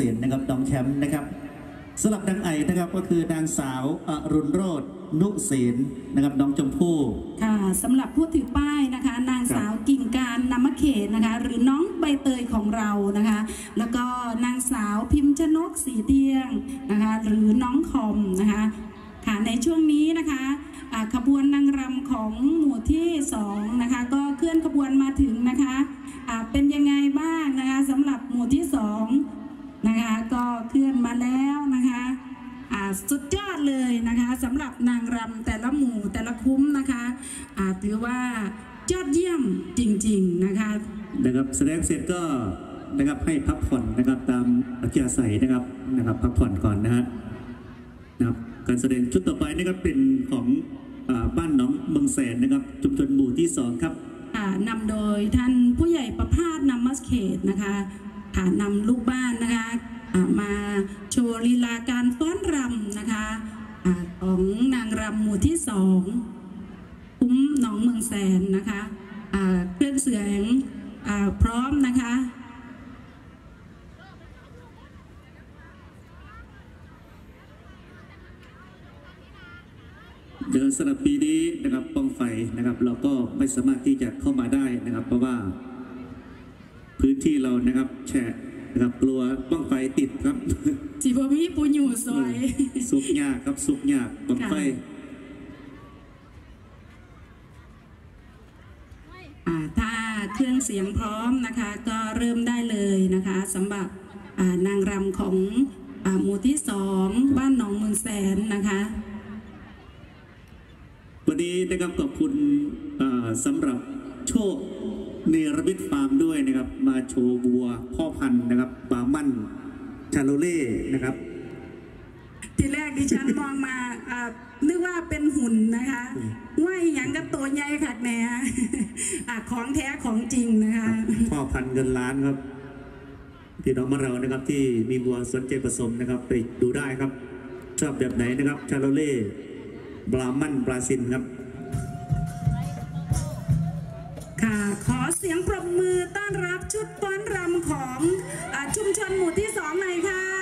เสียนนะครับน้องแชมป์นะครับสำหรับนางไอนะครับก็คือนางสาวอรุณโรจน์นุเสนนะครับน้องชมพู่ค่ะสำหรับผู้ถือป้ายนะคะ นางสาวกิ่งการนามเขตนะคะ หรือน้องใบเตยของเรานะคะ แล้วก็นางสาวพิมพ์ชนกสีเตียงนะคะ หรือน้องคอมนะคะค่ะในช่วงนี้นะคะอ่าขบวนนางรำของหมู่ที่สองนะคะก็เคลื่อนขบวนมาถึงนะคะอ่าเป็นยังไงบ้างนะคะสำหรับหมู่ที่สอง นะคะก็เคลื่อนมาแล้วนะคะอ่าสุดยอดเลยนะคะสำหรับนางรำแต่ละหมู่แต่ละคุ้มนะคะอ่าถือว่ายอดเยี่ยมจริงๆนะคะนะครับแสดงเสร็จก็นะครับให้พักผ่อนนะครับตามอัธยาศัยนะครับนะครับพักผ่อนก่อนนะฮะนะครับการแสดงชุดต่อไปนะครับเป็นของอาบ้านหนองเมืองแสนนะครับชุมชนหมู่ที่สองครับอ่านำโดยท่านผู้ใหญ่ประพาสนำมัสเขตนะคะค่ะ นำลูกบ้านนะคะามาโชว์ลีลาการฟ้อนรำนะคะอของนางรำหมู่ที่สองคุ้มหนองเมืองแสนนะคะเครื่องเสียงพร้อมนะคะเดินสำหรับปีนี้นะครับป้องไฟนะครับ เราก็ไม่สามารถที่จะเข้ามาได้นะครับ เพราะว่า พื้นที่เรานะครับ แฉะนะครับกลัวป้องไฟติดครับสิบมีปูอยู่ซอยสุกยากครับสุกยากป้องไฟอ่าถ้าเครื่องเสียงพร้อมนะคะ ก็เริ่มได้เลยนะคะสำหรับอ่านางรำของอ่าหมู่ที่สองบ้านหนองเมืองแสนนะคะ วันนี้นะครับขอบคุณอ่าสำหรับโชค เนรมิตฟาร์มด้วยนะครับ มาโชว์วัวพ่อพันธุ์นะครับบามั่นชาโลเล่นะครับ ทีแรกดิฉันมองมาอ่านึกว่าเป็นหุ่นนะคะว่าอหย่างกับตัวใหญ่ขัดแหน่อ่าของแท้ของจริงนะคะ พ่อพันธุ์เงินล้านครับพี่น้องมาเรานะครับที่มีวัวสนใจผสมนะครับไปดูได้ครับ ชอบแบบไหนนะครับชาโลเล่บรามันบราซิลครับ ค่ะขอเสียงปรบมือต้อนรับชุดป้อนรำของอชุมชนหมู่ที่สองหน่อยค่ะ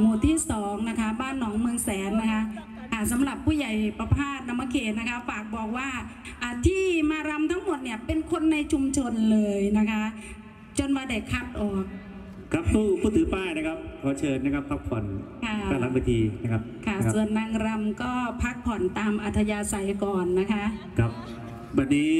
หมู่ที่สองนะคะ บ้านหนองเมืองแสนนะคะอะสำหรับผู้ใหญ่ประพาสนมเขตนะคะฝากบอกว่าอะที่มารำทั้งหมดเนี่ยเป็นคนในชุมชนเลยนะคะ จนมาเด็กคัดออกครับผู้ผู้ถือป้ายนะครับขอเชิญนะครับพักผ่อนค่ะด้านหลังเวทีนะครับค่ะนะครับส่วนนางรำก็พักผ่อนตามอัธยาศัยก่อนนะคะ ครับวันนี้